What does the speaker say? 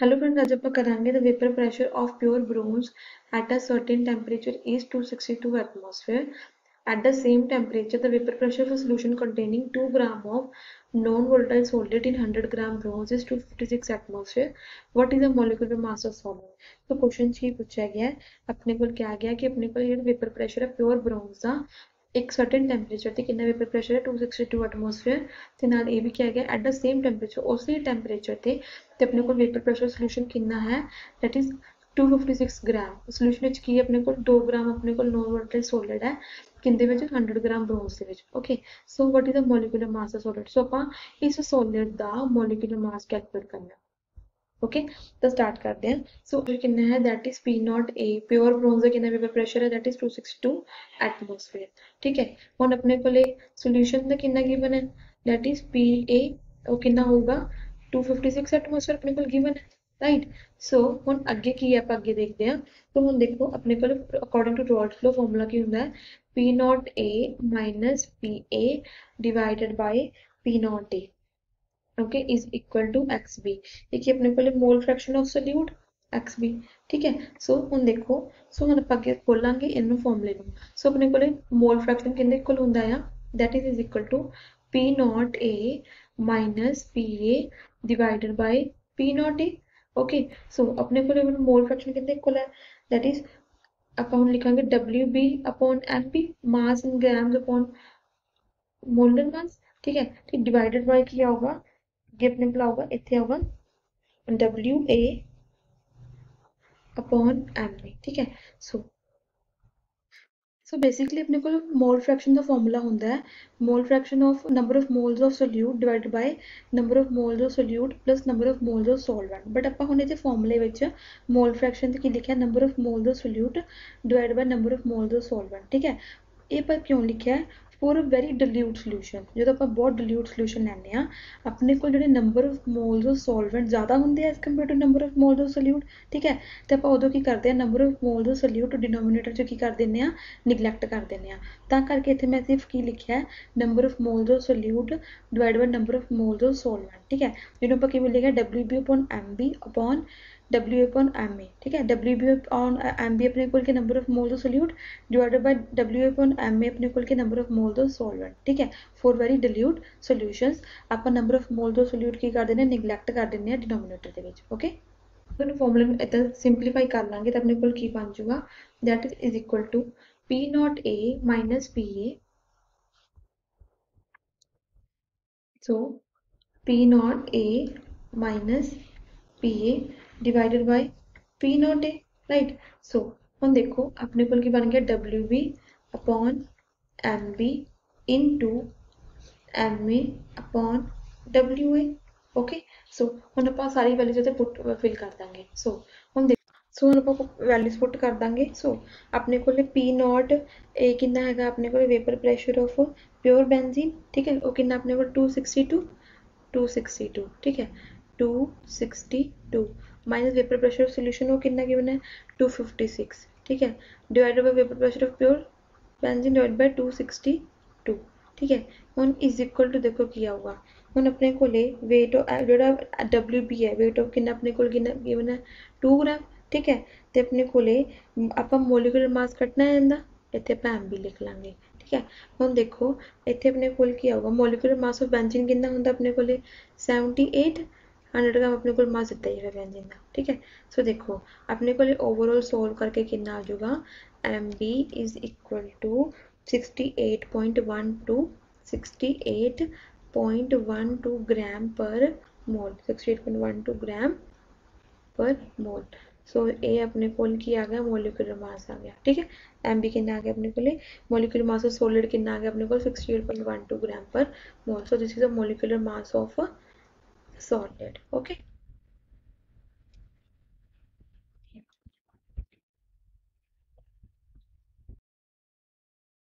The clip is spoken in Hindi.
Hello friends, आज अपन कराएँगे the vapor pressure of pure brooms at a certain temperature is 262 atmosphere. At the same temperature, the vapor pressure for solution containing 2 gram of non-volatile solid in 100 gram brooms is 256 atmosphere. What is the molecular mass of solid? तो क्वेश्चन ये पूछा गया है अपने को क्या गया कि अपने को ये वेपर प्रेशर है प्योर ब्रोम्स का ਇੱਕ ਸਰਟਨ ਟੈਂਪਰੇਚਰ ਤੇ ਕਿੰਨਾ ਵੇਪਰ ਪ੍ਰੈਸ਼ਰ ਹੈ 262 ਐਟਮੋਸਫੇਅਰ ਤੇ ਨਾਲ ਇਹ ਵੀ ਕਿਹਾ ਗਿਆ ਐਟ ਦਾ ਸੇਮ ਟੈਂਪਰੇਚਰ ਉਸੇ ਟੈਂਪਰੇਚਰ ਤੇ ਤੇ ਆਪਣੇ ਕੋਲ ਵੇਪਰ ਪ੍ਰੈਸ਼ਰ ਸੋਲੂਸ਼ਨ ਕਿੰਨਾ ਹੈ ਦੈਟ ਇਜ਼ 256 ਗ੍ਰਾਮ ਸੋਲੂਸ਼ਨ ਵਿੱਚ ਕੀ ਆਪਣੇ ਕੋਲ 2 ਗ੍ਰਾਮ ਆਪਣੇ ਕੋਲ ਨੋਨ ਵੋਲਟਾਈਲ ਸੋਲਿਡ ਹੈ ਕਿੰਦੇ ਵਿੱਚ 100 ਗ੍ਰਾਮ ਬ੍ਰੋਂਜ਼ ਦੇ ਵਿੱਚ okay so what is the molecular mass of solid so ਆਪਾਂ ਇਸ ਸੋਲਿਡ ਦਾ ਮੋਲੀਕੂਲਰ ਮਾਸ ਕੈਲਕੂਲੇਟ ਕਰਨਾ ओके तो स्टार्ट करते हैं. सो so, कहना है that is P naught A pure bronze का कहना वेपर प्रेशर है दैट इज़ 262 एटमॉस्फेयर ठीक है? हम अपने को ले सॉल्यूशन का कितना गिवन है? दैट इज़ पी ए वो कितना होगा? 256 एटमॉस्फेयर अपने को गिवन है राइट सो हम आगे की आप आगे देखते हैं. तो हम देखो अपने को according to Raoult law formula की होता है P naught A minus P A divided by P naught A A okay is equal to xb देखिए अपने को mole fraction of solute xb ਠੀਕ ਹੈ ਸੋ ਹੁਣ ਦੇਖੋ ਸੋ ਹੁਣ ਆਪਾਂ ਅੱਗੇ ਬੋਲਾਂਗੇ ਇਹਨੂੰ ਫਾਰਮੂਲੇ ਨੂੰ ਸੋ ਆਪਣੇ ਕੋਲੇ ਮੋਲ ਫ੍ਰੈਕਸ਼ਨ ਕਿੰਨੇ ਇਕੁਅਲ ਹੁੰਦਾ ਆ that is is equal to p naught a minus pa divided by p naught a okay so ਆਪਣੇ ਕੋਲੇ ਹੁਣ ਮੋਲ ਫ੍ਰੈਕਸ਼ਨ ਕਿੰਨੇ ਇਕੁਅਲ ਹੈ that is ਆਪਾਂ ਹੁਣ ਲਿਖਾਂਗੇ wb upon mp mass in grams upon molar mass ਠੀਕ ਹੈ ਠੀਕ ਡਿਵਾਈਡਡ ਬਾਈ ਕੀ ਆਊਗਾ ਅੱਗੇ ਆਪਣੇ ਕੋਲ ਆਊਗਾ ਇੱਥੇ ਆਊਗਾ W A upon M A ਠੀਕ ਹੈ ਸੋ ਸੋ ਬੇਸਿਕਲੀ ਆਪਣੇ ਕੋਲ ਮੋਲ ਫ੍ਰੈਕਸ਼ਨ ਦਾ ਫਾਰਮੂਲਾ ਹੁੰਦਾ ਹੈ mole fraction of number of moles of solute divided by number of moles of solute plus number of moles of solvent but ਆਪਾਂ ਹੁਣ ਇਹਦੇ ਫਾਰਮੂਲੇ ਵਿੱਚ ਮੋਲ ਫ੍ਰੈਕਸ਼ਨ ਤੇ ਕੀ ਲਿਖਿਆ number of moles of solute divided by number of moles of solvent ਠੀਕ ਹੈ ਇਹ ਪਰ ਕਿਉਂ ਲਿਖਿਆ ਹੈ for a very dilute solution ਜਦੋਂ ਆਪਾਂ ਬਹੁਤ ਡਿਲੂਟ ਸੋਲੂਸ਼ਨ ਲੈਂਦੇ ਆ ਆਪਣੇ ਕੋਲ ਜਿਹੜੇ number of moles of solvent ਜ਼ਿਆਦਾ ਹੁੰਦੇ ਆ as compare to number of moles of solute ਠੀਕ ਹੈ ਤੇ ਆਪਾਂ ਉਦੋਂ ਕੀ ਕਰਦੇ ਆ number of moles of solute denominator 'ਚ ਕੀ ਕਰ ਦਿੰਦੇ ਆ ਨਿਗਲੈਕਟ ਕਰ ਦਿੰਦੇ ਆ ਤਾਂ ਕਰਕੇ ਇੱਥੇ ਮੈਂ ਸਿਰਫ ਕੀ ਲਿਖਿਆ ਹੈ number of moles of solute divide by number of moles of solvent ਠੀਕ ਹੈ ਜਿਹਨੂੰ ਆਪਾਂ ਕਿਵੇਂ ਲਿਖਿਆ WB MB upon W upon MA ठीक है WB on MB अपने कुल के number of moles of solute divided by W upon MA अपने कुल के number of moles of solvent ठीक है फॉर वेरी डिल्यूट सॉल्यूशंस ਆਪਾਂ number of moles of solute ਕੀ ਕਰ ਦਿੰਦੇ ਆ ਨੈਗਲੈਕਟ ਕਰ ਦਿੰਦੇ ਆ ਡਿਨੋਮੀਨੇਟਰ ਦੇ ਵਿੱਚ ਓਕੇ ਤੁਹਾਨੂੰ ਫਾਰਮੂਲੇ ਨੂੰ ਇਦਾਂ ਸਿੰਪਲੀਫਾਈ ਕਰ ਲਾਂਗੇ ਤਾਂ ਆਪਣੇ ਕੋਲ ਕੀ ਬਣ ਜਾਊਗਾ that is is equal to divided by P naught A right so हम देखो, अपने को बन गया W B upon M B into M A upon W A okay so हम आप सारी वैल्यूज़ इतने पुट फिल कर देंगे। सो हम देख सो हम आप वैल्यूज़ पुट कर देंगे। सो अपने को पी नॉट ए कि है अपने को vapour pressure of pure benzene ठीक है? वो कि अपने को? Two sixty two two sixty two ठीक है? Two sixty two minus vapour pressure of solution वो कितना गिवन है? 256 ठीक है? Divided by vapour pressure of pure benzene divide by 262 ठीक है? उन इज़ इक्वल टू देखो किया होगा उन अपने को ले वेट ऑफ़ जो डब्ल्यू बी है। वेट ऑफ़ कितना अपने को गिवन है? टू ग्राम ठीक है? तो अपने को ले, आप मोलिकुलर मास कटना है इनका इतने आप एम बी लिख लेंगे, ठीक है? हम देखो इतने अपने को होगा मोलीकुलर मास ऑफ़ बेंजीन कितना होंगे अपने को 78 हंड्रेड ग्राम अपने को मार्क्स दिता है व्यंजन का ठीक है? सो देखो अपने को ओवरऑल सोल्व करके कितना आ जाएगा? M B is equal to sixty eight point one two sixty eight point one two gram per mole sixty eight point one two gram per mole so so, ए अपने को आ गया मोलिकुलर मास आ गया ठीक है? एम बी कितना आ गया अपने को लिए मोलिकुलर मास ऑफ़ सोलिड कितना आ गया अपने को? Sixty eight point one two gram per mole so this is a molecular mass of sorted. Okay?